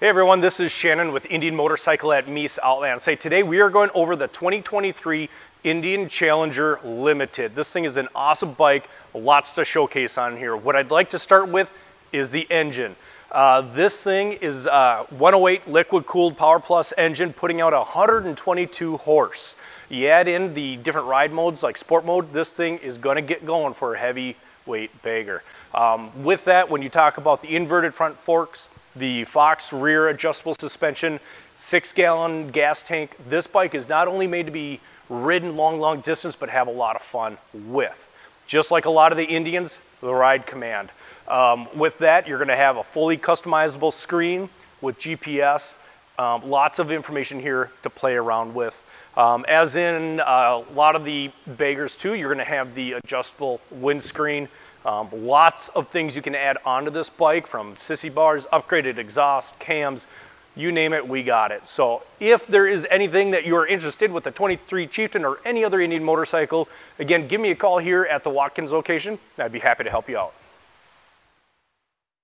Hey everyone, this is Shannon with Indian Motorcycle at Mies Outland. Say today we are going over the 2023 Indian Challenger Limited. This thing is an awesome bike, lots to showcase on here. What I'd like to start with is the engine. Uh, this thing is a 108 liquid cooled Power Plus engine putting out 122 horse. You add in the different ride modes like sport mode, this thing is gonna get going for a heavyweight bagger. Um, with that, when you talk about the inverted front forks, the Fox rear adjustable suspension, six gallon gas tank. This bike is not only made to be ridden long, long distance, but have a lot of fun with. Just like a lot of the Indians, the Ride Command. Um, with that, you're gonna have a fully customizable screen with GPS, um, lots of information here to play around with. Um, as in uh, a lot of the baggers too, you're gonna have the adjustable windscreen, um, lots of things you can add onto this bike from sissy bars, upgraded exhaust, cams, you name it, we got it. So if there is anything that you're interested with the 23 Chieftain or any other Indian motorcycle, again, give me a call here at the Watkins location. I'd be happy to help you out.